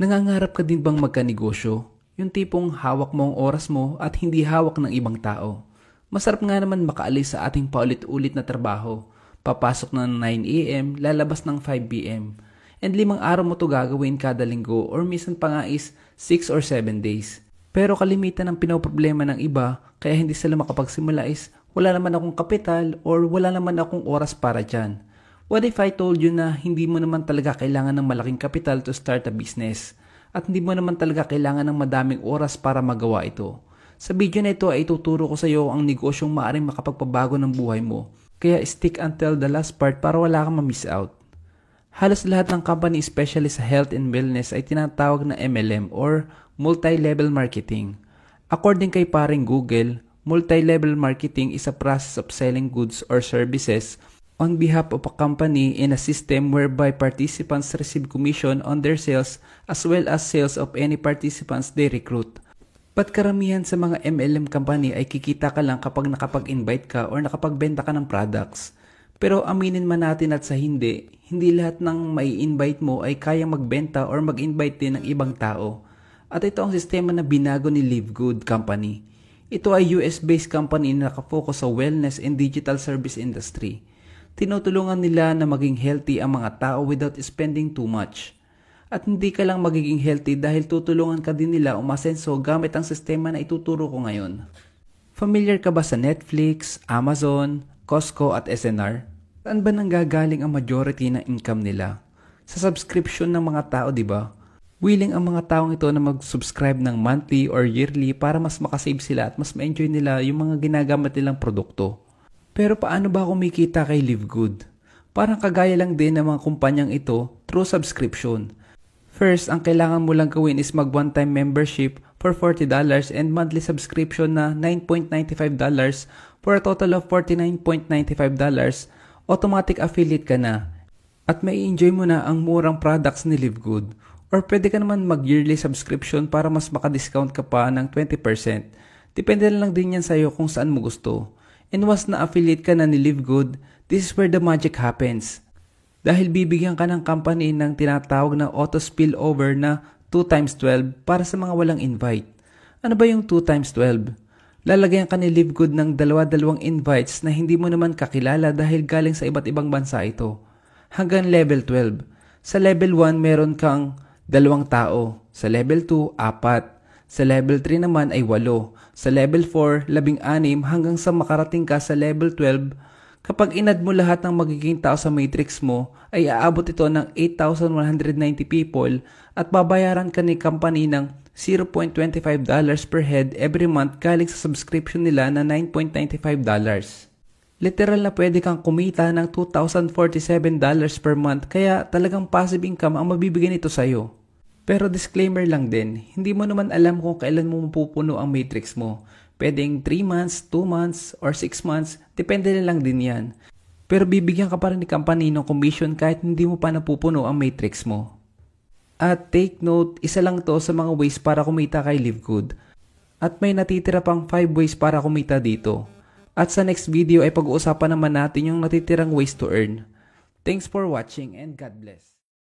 Nangangarap ka din bang magkanegosyo? Yung tipong hawak mo ang oras mo at hindi hawak ng ibang tao. Masarap nga naman makaalis sa ating paulit-ulit na trabaho. Papasok ng 9am, lalabas ng 5pm. And limang araw mo to gagawin kada linggo or minsan pa nga is 6 or 7 days. Pero kalimitan ng pinoproblema ng iba kaya hindi sila makapagsimula is wala naman akong kapital or wala naman akong oras para dyan. What if I told you na hindi mo naman talaga kailangan ng malaking kapital to start a business? At hindi mo naman talaga kailangan ng madaming oras para magawa ito. Sa video na ito ay ituturo ko sa iyo ang negosyong maaaring makapagpabago ng buhay mo. Kaya stick until the last part para wala kang ma-miss out. Halos lahat ng company especially sa health and wellness ay tinatawag na MLM or multi-level marketing. According kay paring Google, multi-level marketing is a process of selling goods or services on behalf of a company in a system whereby participants receive commission on their sales as well as sales of any participants they recruit. But karamihan sa mga MLM company ay kikita ka lang kapag nakapag-invite ka or nakapagbenta ka ng products. Pero aminin man natin at sa hindi, hindi lahat ng may invite mo ay kayang magbenta or mag-invite din ng ibang tao. At ito ang sistema na binago ni Live Good Company. Ito ay US-based company na nakafocus sa wellness and digital service industry tinutulungan nila na maging healthy ang mga tao without spending too much. At hindi ka lang magiging healthy dahil tutulungan ka din nila umasenso gamit ang sistema na ituturo ko ngayon. Familiar ka ba sa Netflix, Amazon, Costco at SNR? Saan ba nanggagaling ang majority ng income nila? Sa subscription ng mga tao, di ba? Willing ang mga taong ito na mag-subscribe ng monthly or yearly para mas makasave sila at mas ma-enjoy nila yung mga ginagamit nilang produkto. Pero paano ba kumikita kay Live Good? Parang kagaya lang din ng mga kumpanyang ito through subscription. First, ang kailangan mo lang gawin is mag one-time membership for $40 and monthly subscription na $9.95 for a total of $49.95. Automatic affiliate ka na. At may enjoy mo na ang murang products ni Live Good. Or pwede ka naman mag-yearly subscription para mas makadiscount ka pa ng 20%. Depende lang din yan sa'yo kung saan mo gusto. And once na affiliate ka na ni Live Good, this is where the magic happens. Dahil bibigyan ka ng company ng tinatawag na auto spillover na 2 times 12 para sa mga walang invite. Ano ba yung 2 times 12? Lalagyan ka ni Live Good ng dalawa-dalawang invites na hindi mo naman kakilala dahil galing sa iba't ibang bansa ito. Hanggang level 12. Sa level 1 meron kang dalawang tao. Sa level 2, apat. Sa level 3 naman ay 8. Sa level 4, 16 hanggang sa makarating ka sa level 12. Kapag inad mo lahat ng magiging tao sa matrix mo, ay aabot ito ng 8,190 people at babayaran ka ni company ng $0.25 per head every month galing sa subscription nila na $9.95. Literal na pwede kang kumita ng $2,047 per month kaya talagang passive income ang mabibigyan nito sa'yo. Pero disclaimer lang din, hindi mo naman alam kung kailan mo mapupuno ang matrix mo. Pwedeng 3 months, 2 months, or 6 months, depende na lang din yan. Pero bibigyan ka pa rin ni company ng commission kahit hindi mo pa napupuno ang matrix mo. At take note, isa lang to sa mga ways para kumita kay Live Good. At may natitira pang 5 ways para kumita dito. At sa next video ay pag-uusapan naman natin yung natitirang ways to earn. Thanks for watching and God bless.